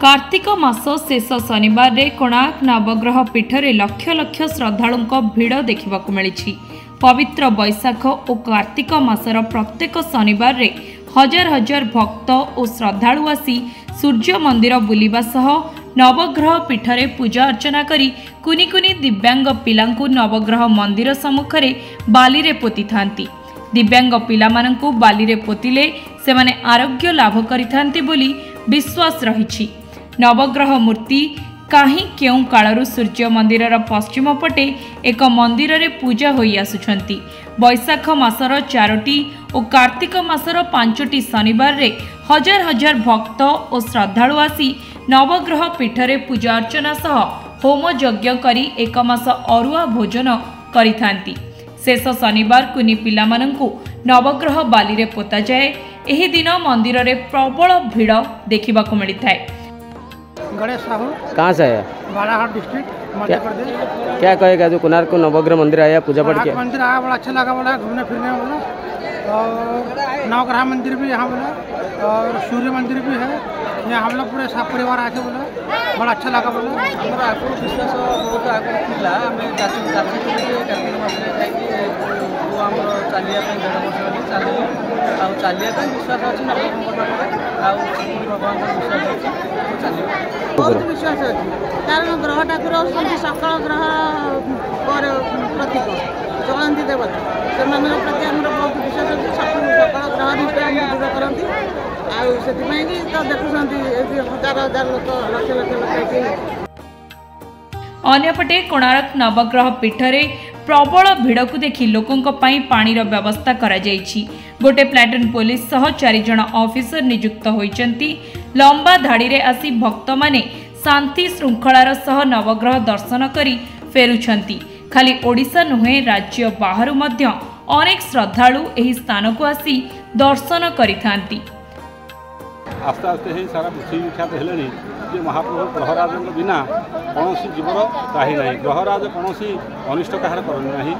कार्तिक मास शेष शबारे कोर्णाक नवग्रह पीठले लक्ष लक्ष श्रद्धालु भिड देखा पवित्र वैशाख ओर्तिक कार्तिक मासर प्रत्येक शनिबारले हजार हजार भक्त ओ श्रद्धालु आउमन्दिर बुलिसह नवग्रह पीठर पूजा अर्चना करी गरि दिव्यांग पिला नवग्रह मंदिर मन्दिर सम्मुखर बालि पोति रे द्याङ्ग पि बाहि आरोग्य लाभ बोली विश्वास र ନବଗ୍ରହ ମୂର୍ତ୍ତି କାହିଁ କେଉଁ କାଳରୁ ସୂର୍ଯ୍ୟ ମନ୍ଦିରର ପଶ୍ଚିମ ପଟେ ଏକ ମନ୍ଦିରରେ ପୂଜା ହୋଇଆସୁଛନ୍ତି ବୈଶାଖ ମାସର ଚାରୋଟି ଓ କାର୍ତ୍ତିକ ମାସର ପାଞ୍ଚଟି ଶନିବାରରେ ହଜାର ହଜାର ଭକ୍ତ ଓ ଶ୍ରଦ୍ଧାଳୁ ଆସି ନବଗ୍ରହ ପୀଠରେ ପୂଜା ଅର୍ଚ୍ଚନା ସହ ହୋମ ଯଜ୍ଞ କରି ଏକ ମାସ ଅରୁଆ ଭୋଜନ କରିଥାନ୍ତି ଶେଷ ଶନିବାର କୁନି ପିଲାମାନଙ୍କୁ ନବଗ୍ରହ ବାଲିରେ ପୋତାଯାଏ ଏହି ଦିନ ମନ୍ଦିରରେ ପ୍ରବଳ ଭିଡ଼ ଦେଖିବାକୁ ମିଳିଥାଏ गणेश साहू कहाँ से आया बालाघाट डिस्ट्रिक्ट मध्य प्रदेश क्या कहेगा जो कुनार को नवग्रह मंदिर आया पूजा पाठ किया मंदिर आया बड़ा अच्छा लगा बड़ा घूमने फिरने में बोला और नवग्रह मंदिर भी यहाँ बोला और सूर्य मंदिर भी है यहाँ हम लोग पूरे साफ परिवार आके बोला बड़ा अच्छा लगा बोला ଆମର ଆଗରୁ ଆଉ ଭଗବାନଙ୍କ ବିଶ୍ୱାସ ବହୁତ ବିଶ୍ୱାସ ଅଛି କାରଣ ଗ୍ରହ ଠାକୁର ହେଉଛନ୍ତି ସକଳ ଗ୍ରହ ପ୍ରତୀକ ଚଳନ୍ତି ଦେବତା ସେମାନଙ୍କ ପ୍ରତି ଆମର ବହୁତ ବିଶ୍ୱାସ ଅଛି ସକଳ ଗ୍ରହ ନିଷ୍ଠା ଆମେ ଦୂର କରନ୍ତି ଆଉ ସେଥିପାଇଁ କି ତ ଦେଖୁଛନ୍ତି ଏଠି ହଜାର ହଜାର ଲୋକ ଲକ୍ଷ ଲକ୍ଷ ଲୋକ ଏଠି ଅନ୍ୟପଟେ କୋଣାର୍କ ନବଗ୍ରହ ପୀଠରେ ପ୍ରବଳ ଭିଡ଼କୁ ଦେଖି ଲୋକଙ୍କ ପାଇଁ ପାଣିର ବ୍ୟବସ୍ଥା କରାଯାଇଛି ଗୋଟିଏ ପ୍ଲାଟୁନ୍ ପୋଲିସ ସହ ଚାରିଜଣ ଅଫିସର ନିଯୁକ୍ତ ହୋଇଛନ୍ତି ଲମ୍ବା ଧାଡ଼ିରେ ଆସି ଭକ୍ତମାନେ ଶାନ୍ତି ଶୃଙ୍ଖଳାର ସହ ନବଗ୍ରହ ଦର୍ଶନ କରି ଫେରୁଛନ୍ତି ଖାଲି ଓଡ଼ିଶା ନୁହେଁ ରାଜ୍ୟ ବାହାରୁ ମଧ୍ୟ ଅନେକ ଶ୍ରଦ୍ଧାଳୁ ଏହି ସ୍ଥାନକୁ ଆସି ଦର୍ଶନ କରିଥାନ୍ତି ଆସ୍ତେ ଆସ୍ତେ ହେଇ ସାରା ପୃଥିବୀ ବିଖ୍ୟାତ ହେଲେଣି ଯେ ମହାପ୍ରଭୁ ଗ୍ରହରାଜଙ୍କ ବିନା କୌଣସି ଜୀବନ ଚାହିଁ ନାହିଁ ଗ୍ରହରାଜ କୌଣସି ଅନିଷ୍ଟ କାହାର କରନ୍ତି ନାହିଁ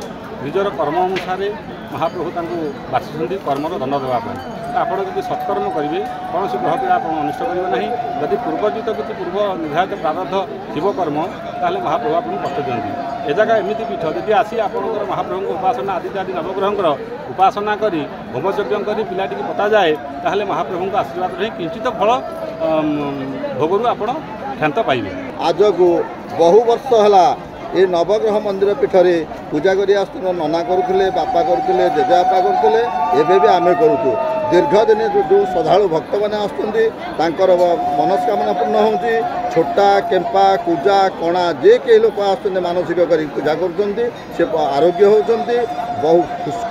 ନିଜର କର୍ମ ଅନୁସାରେ ମହାପ୍ରଭୁ ତାଙ୍କୁ ବାଛିଛନ୍ତି କର୍ମର ଦଣ୍ଡ ଦେବା ପାଇଁ ଆପଣ ଯଦି ସତ୍କର୍ମ କରିବେ କୌଣସି ଗ୍ରହ ପୀଡ଼ା ଆପଣ ଅନିଷ୍ଟ କରିବେ ନାହିଁ ଯଦି ପୂର୍ବଜିତ କିଛି ପୂର୍ବ ନିର୍ଦ୍ଧାରିତ ପ୍ରାରବ୍ଧ ଥିବ କର୍ମ ତାହେଲେ ମହାପ୍ରଭୁ ଆପଣଙ୍କୁ କଷ୍ଟ ଦିଅନ୍ତି ଏ ଜାଗା ଏମିତି ପୀଠ ଯଦି ଆସି ଆପଣଙ୍କର ମହାପ୍ରଭୁଙ୍କ ଉପାସନା ଆଦି ଆଦି ନବଗ୍ରହଙ୍କର ଉପାସନା କରି ହୋମଯଜ୍ଞ କରି ପିଲାଟିକି ପତାଯାଏ ତାହେଲେ ମହାପ୍ରଭୁଙ୍କ ଆଶୀର୍ବାଦ ହିଁ କିଞ୍ଚିତ ଫଳ ଭୋଗରୁ ଆପଣ କ୍ଷାନ୍ତ ପାଇବେ ଆଜକୁ ବହୁ ବର୍ଷ ହେଲା ଏ ନବଗ୍ରହ ମନ୍ଦିର ପୀଠରେ ପୂଜା କରି ଆସୁଥିଲେ ନନା କରୁଥିଲେ ବାପା କରୁଥିଲେ ଜେଜେବାପା କରୁଥିଲେ ଏବେ ବି ଆମେ କରୁଛୁ দীর্ঘ দিনে ଯେଉଁ ଶ୍ରଦ୍ଧାଳୁ ଭକ୍ତମାନେ ଆସୁଛନ୍ତି ତାଙ୍କର ମନସ୍କାମନା ପୂର୍ଣ୍ଣ ହେଉଛି ଛୋଟା କେମ୍ପା କୁଜା କଣା ଯେ କେହି ଲୋକ ଆସୁଛନ୍ତି ମାନସିକ କରି ପୂଜା କରୁଛନ୍ତି ସେ ଆରୋଗ୍ୟ ହେଉଛନ୍ତି ବହୁ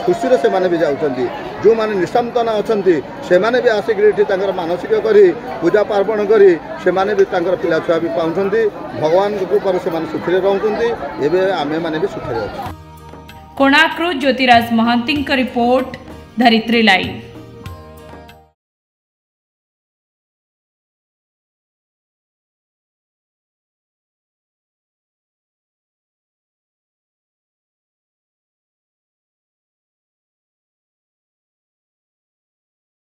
ଖୁସିରେ ସେମାନେ ବି ଯାଉଛନ୍ତି ଯେଉଁମାନେ ନିସନ୍ତନ ଅଛନ୍ତି ସେମାନେ ବି ଆସିକରି ଏଠି ତାଙ୍କର ମାନସିକ କରି ପୂଜା ପାର୍ବଣ କରି ସେମାନେ ବି ତାଙ୍କର ପିଲାଛୁଆ ବି ପାଉଛନ୍ତି ଭଗବାନଙ୍କ କୃପାରୁ ସେମାନେ ସୁଖୀରେ ରହୁଛନ୍ତି ଏବେ ଆମେମାନେ ବି ସୁଖୀରେ ଅଛୁ କୋଣାର୍କରୁ ଜ୍ୟୋତିରାଜ ମହାନ୍ତିଙ୍କ ରିପୋର୍ଟ ଧରିତ୍ରୀ ଲାଇଭ୍